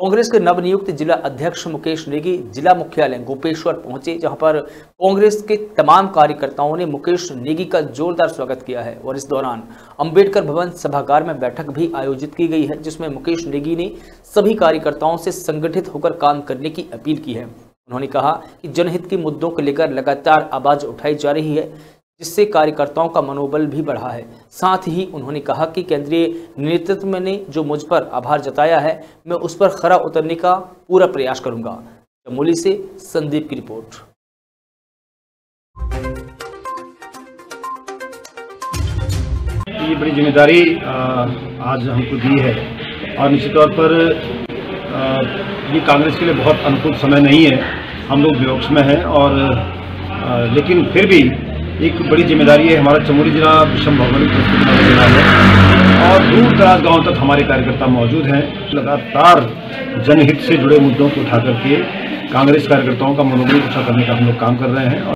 कांग्रेस के नवनियुक्त जिला अध्यक्ष मुकेश नेगी, जिला मुख्यालय गोपेश्वर पहुँचे, जहाँ पर कांग्रेस के तमाम कार्यकर्ताओं ने मुकेश नेगी का जोरदार स्वागत किया है। और इस दौरान अंबेडकर भवन सभागार में बैठक भी आयोजित की गई है, जिसमें मुकेश नेगी ने सभी कार्यकर्ताओं से संगठित होकर काम करने की अपील की है। उन्होंने कहा कि जनहित के मुद्दों को लेकर लगातार आवाज़ उठाई जा रही है। जिससे कार्यकर्ताओं का मनोबल भी बढ़ा है। साथ ही उन्होंने कहा कि केंद्रीय नेतृत्व ने जो मुझ पर आभार जताया है, मैं उस पर खरा उतरने का पूरा प्रयास करूँगा। चमोली से संदीप की रिपोर्ट। ये बड़ी ज़िम्मेदारी आज हमको दी है। और निश्चित तौर पर ये कांग्रेस के लिए बहुत अनुकूल समय नहीं है। हम लोग विपक्ष में हैं और लेकिन फिर भी एक बड़ी ज़िम्मेदारी है हमारा चमोली जिला विषम भौगोलिक जिला है। और दूर दराज गाँव तक हमारे कार्यकर्ता मौजूद हैं। लगातार जनहित से जुड़े मुद्दों को उठा करके कांग्रेस कार्यकर्ताओं का मनोबल ऊँचा करने का हम लोग काम कर रहे हैं।